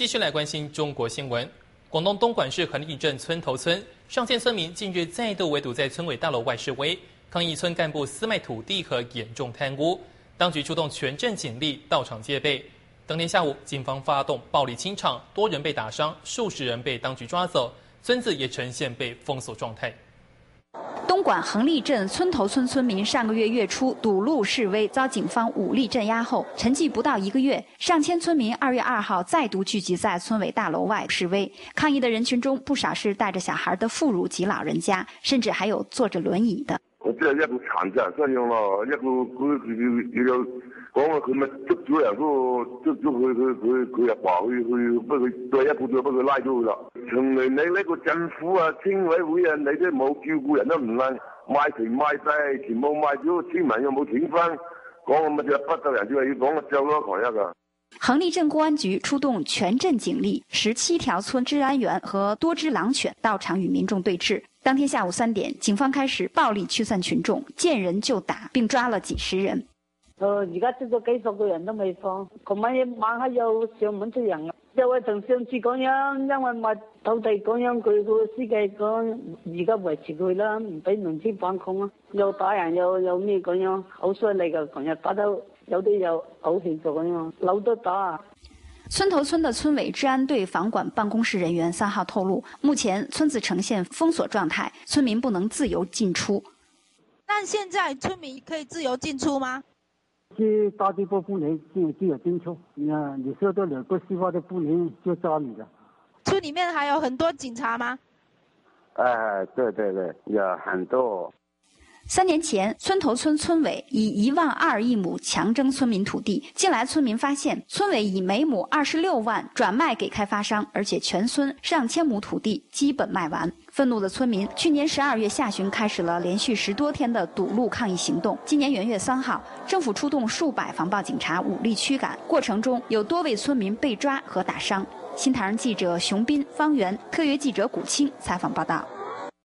继续来关心中国新闻。广东东莞市横沥镇村头村上千村民近日再度围堵在村委大楼外示威，抗议村干部私卖土地和严重贪污。当局出动全镇警力到场戒备。当天下午，警方发动暴力清场，多人被打伤，数十人被当局抓走，村子也呈现被封锁状态。东莞横沥镇村头村村民上个月月初堵路示威，遭警方武力镇压后，沉寂不到一个月，上千村民二月二号再度聚集在村委大楼外示威。抗议的人群中，不少是带着小孩的妇孺及老人家，甚至还有坐着轮椅的。我只有一个残疾人身样咯，一个佢佢有讲啊，佢咪捉咗人个捉咗佢佢佢佢阿爸去去不佢再一步就不佢拉咗啦。从嚟你呢个政府啊、村委会啊，你都冇照顾人都唔拉，卖田卖地全部卖咗，村民又冇钱翻，讲我咪就不得人就话要讲个走咯，狂一个。横沥镇公安局出动全镇警力，十七条村治安员和多只狼犬到场与民众对峙。当天下午三点，警方开始暴力驱散群众，见人就打，并抓了几十人。呃，而家捉咗几十个人都未放，琴晚晚黑又上门出人啊！又话同上次咁样，因为卖土地咁样，佢个司机讲而家维持佢啦，唔俾农村反抗啊！又打人又又咩咁样，好犀利噶！琴日打到有啲又呕血咗咁样，扭都打啊！村头村的村委治安队房管办公室人员三号透露，目前村子呈现封锁状态，村民不能自由进出。但现在村民可以自由进出吗？这大地方不能自自由进出，你看你说的两个地方都不能就抓你了。村里面还有很多警察吗？哎，对对对，有很多。三年前，村头村村委以一万二一亩强征村民土地。近来，村民发现村委以每亩二十六万转卖给开发商，而且全村上千亩土地基本卖完。愤怒的村民去年十二月下旬开始了连续十多天的堵路抗议行动。今年元月三号，政府出动数百防暴警察武力驱赶，过程中有多位村民被抓和打伤。新唐人记者熊斌、方圆，特约记者古青采访报道。